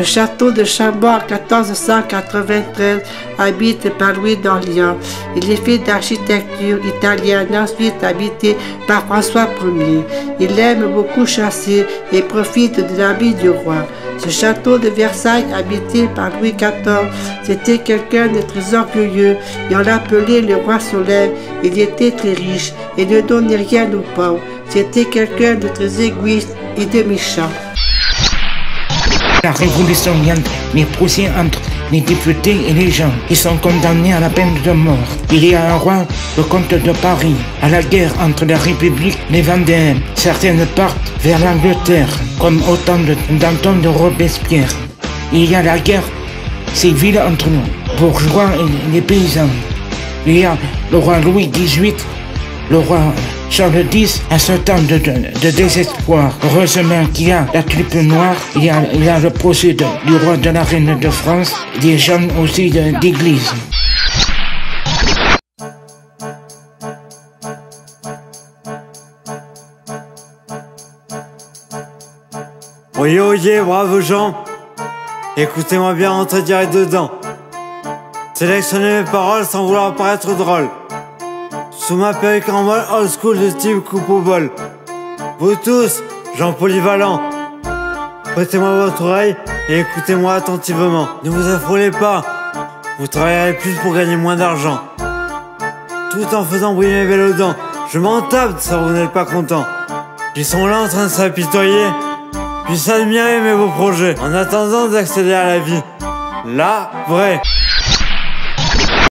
Le château de Chambord en 1493, habité par Louis d'Orléans. Il est fait d'architecture italienne, ensuite habité par François Ier. Il aime beaucoup chasser et profite de l'habit du roi. Ce château de Versailles, habité par Louis XIV, c'était quelqu'un de très orgueilleux et on l'appelait le roi soleil. Il était très riche et ne donnait rien aux pauvres. C'était quelqu'un de très égoïste et de méchant. La révolution vient les procès entre les députés et les gens qui sont condamnés à la peine de mort. Il y a un roi, le comte de Paris, à la guerre entre la République et les Vendéens. Certaines partent vers l'Angleterre, comme autant de de Robespierre. Il y a la guerre civile entre nous, bourgeois et les paysans. Il y a le roi Louis XVIII, le roi Charles X, à ce temps de, de- désespoir. Heureusement qu'il y a la triple noire, il y a, le procès du roi de la reine de France, des gens aussi d'église. Oyez, oyez, bravo gens. Écoutez-moi bien, rentrez direct dedans. Sélectionnez mes paroles sans vouloir paraître drôle. Sous ma perruque en mode old school de style coupe au bol. Vous tous, gens polyvalents. Prêtez-moi votre oreille et écoutez-moi attentivement. Ne vous affolez pas. Vous travaillerez plus pour gagner moins d'argent. Tout en faisant briller mes belles dents. Je m'en tape ça, vous n'êtes pas content. Ils sont là en train de s'apitoyer puis s'admirer mes beaux projets en attendant d'accéder à la vie. La vraie.